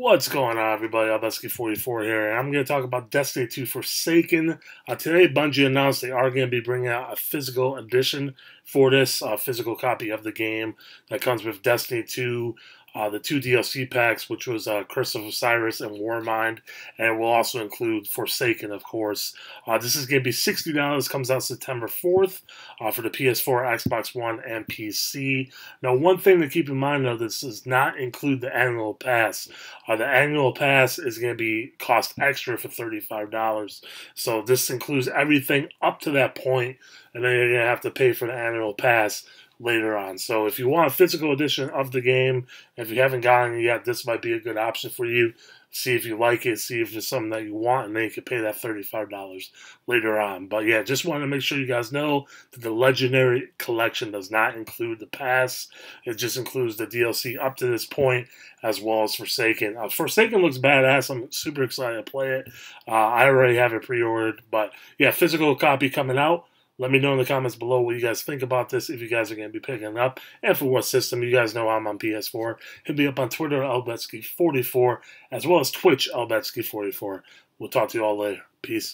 What's going on, everybody? LBEDZKI44 here, and I'm going to talk about Destiny 2 Forsaken. Uh, today, Bungie announced they are going to be bringing out a physical edition for this, uh, physical copy of the game that comes with Destiny 2 uh, the two DLC packs, which was uh, Curse of Osiris and Warmind, and it will also include Forsaken, of course. Uh, this is going to be $60, comes out September 4th uh, for the PS4, Xbox One, and PC. Now, one thing to keep in mind, though, this does not include the annual pass. Uh, the annual pass is going to be cost extra for $35. So this includes everything up to that point, and then you're going to have to pay for the annual pass later on. So if you want a physical edition of the game, if you haven't gotten it yet, this might be a good option for you. See if you like it, see if it's something that you want, and then you can pay that $35 later on. But yeah, just wanted to make sure you guys know that the Legendary Collection does not include the pass. It just includes the DLC up to this point, as well as Forsaken. Uh, Forsaken looks badass. I'm super excited to play it. Uh, I already have it pre-ordered. But yeah, physical copy coming out. Let me know in the comments below what you guys think about this, if you guys are going to be picking up, and for what system. You guys know I'm on PS4. Hit me up on Twitter, LBEDZKI44, as well as Twitch, LBEDZKI44. We'll talk to you all later. Peace.